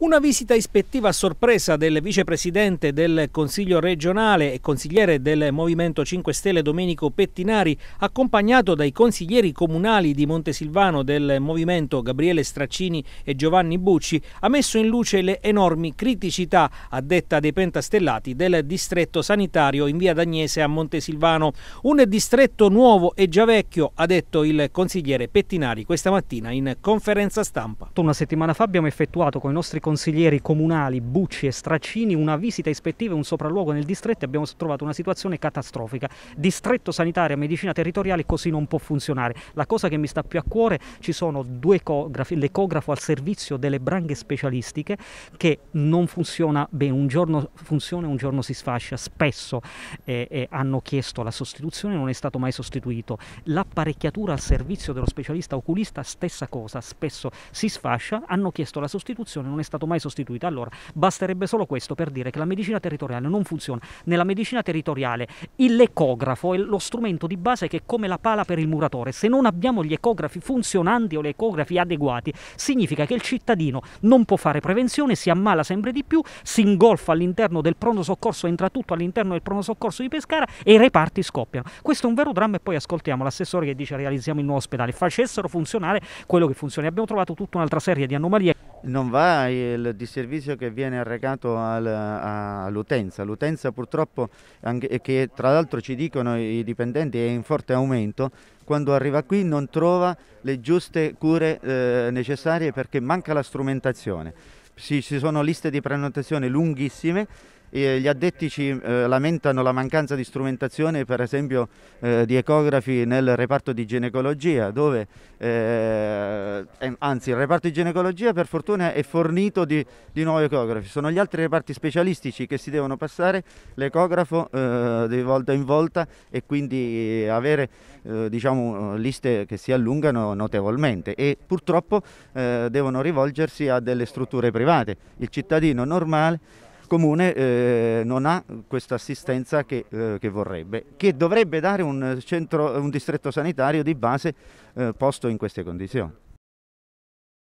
Una visita ispettiva a sorpresa del vicepresidente del Consiglio regionale e consigliere del Movimento 5 Stelle Domenico Pettinari, accompagnato dai consiglieri comunali di Montesilvano del Movimento Gabriele Straccini e Giovanni Bucci, ha messo in luce le enormi criticità, a detta dei pentastellati, del distretto sanitario in via Dagnese a Montesilvano. Un distretto nuovo e già vecchio, ha detto il consigliere Pettinari questa mattina in conferenza stampa. Una settimana fa abbiamo effettuato con i nostri consiglieri comunali Bucci e Straccini una visita ispettiva e un sopralluogo nel distretto e abbiamo trovato una situazione catastrofica. Distretto sanitario e medicina territoriale così non può funzionare. La cosa che mi sta più a cuore ci sono due ecografi, l'ecografo al servizio delle branghe specialistiche che non funziona bene, un giorno funziona e un giorno si sfascia. Spesso eh, eh, hanno chiesto la sostituzione, non è stato mai sostituito. L'apparecchiatura al servizio dello specialista oculista, stessa cosa, spesso si sfascia, hanno chiesto la sostituzione, non è stato mai sostituita. Allora, basterebbe solo questo per dire che la medicina territoriale non funziona. Nella medicina territoriale l'ecografo è lo strumento di base che è come la pala per il muratore. Se non abbiamo gli ecografi funzionanti o gli ecografi adeguati, significa che il cittadino non può fare prevenzione, si ammala sempre di più, si ingolfa all'interno del pronto soccorso, entra tutto all'interno del pronto soccorso di Pescara e i reparti scoppiano. Questo è un vero dramma e poi ascoltiamo l'assessore che dice realizziamo il nuovo ospedale. Facessero funzionare quello che funziona. Abbiamo trovato tutta un'altra serie di anomalie. Non va il disservizio che viene arrecato al, all'utenza. L'utenza purtroppo, anche, che tra l'altro ci dicono i dipendenti è in forte aumento, quando arriva qui non trova le giuste cure eh, necessarie perché manca la strumentazione. Ci, ci sono liste di prenotazione lunghissime gli addetti ci eh, lamentano la mancanza di strumentazione per esempio eh, di ecografi nel reparto di ginecologia dove eh, anzi il reparto di ginecologia per fortuna è fornito di, di, nuovi ecografi. Sono gli altri reparti specialistici che si devono passare l'ecografo eh, di volta in volta e quindi avere eh, diciamo liste che si allungano notevolmente. E purtroppo eh, devono rivolgersi a delle strutture private. Il cittadino normale comune eh, non ha questa assistenza che, eh, che, vorrebbe, che dovrebbe dare un, centro, un distretto sanitario di base eh, posto in queste condizioni.